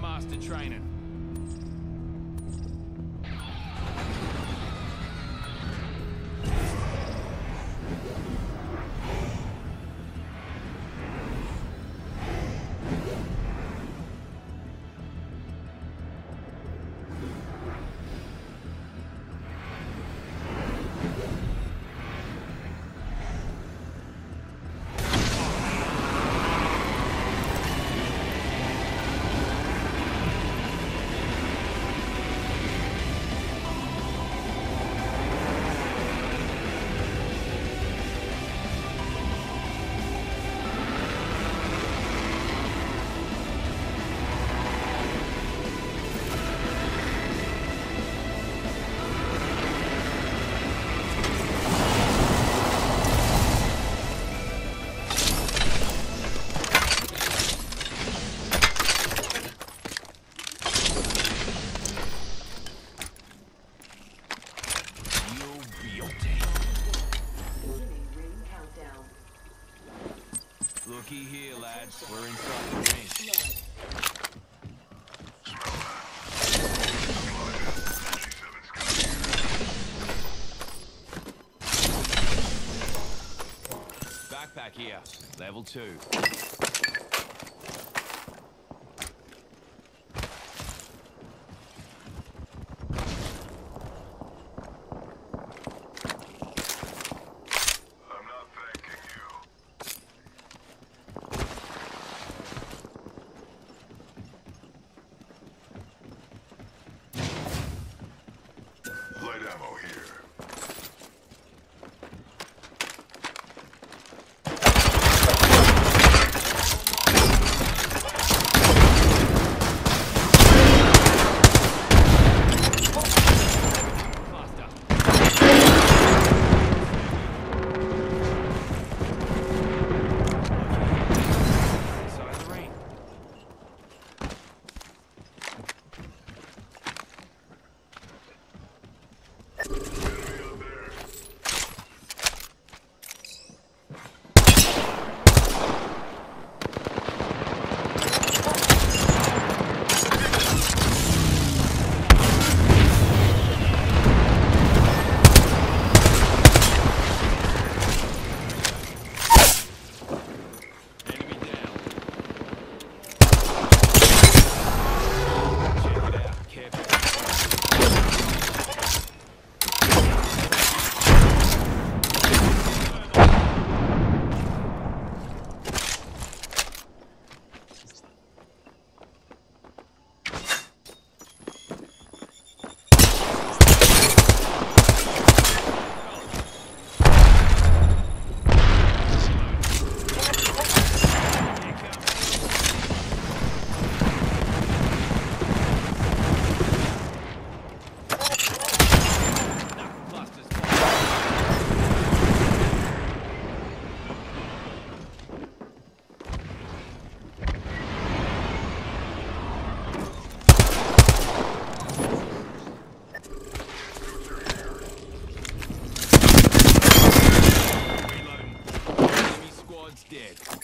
Master training. Backpack here. Level two. Light ammo here. dead.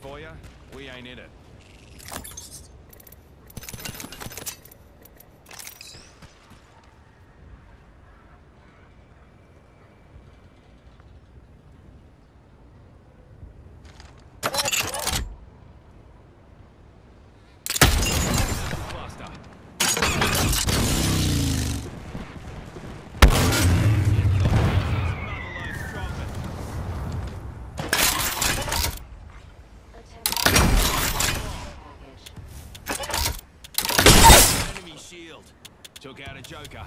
for you, we ain't in it. Took out a joker.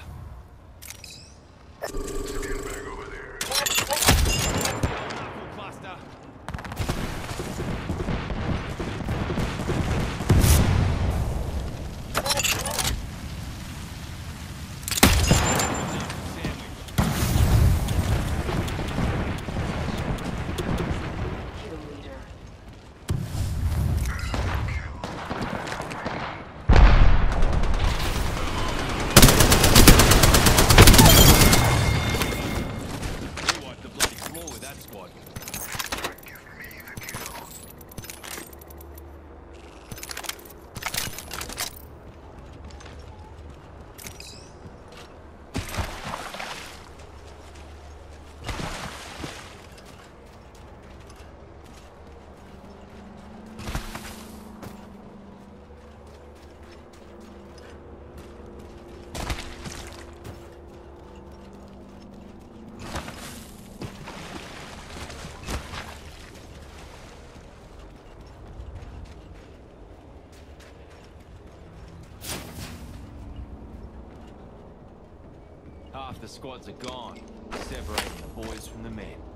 half the squads are gone, separating the boys from the men.